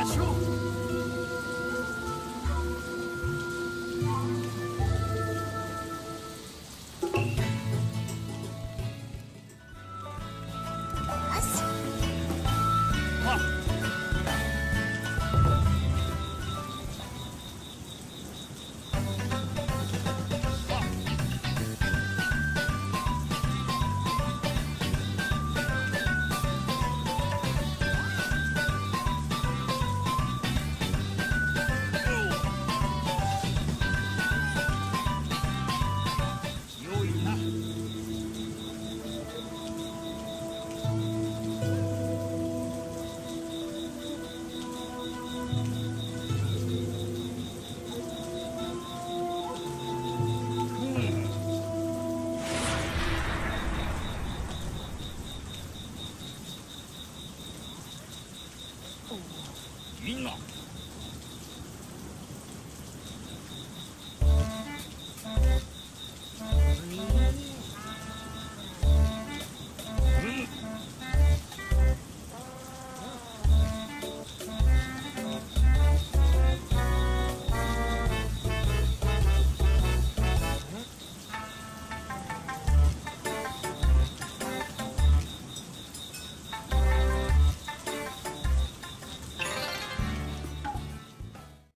ましょう。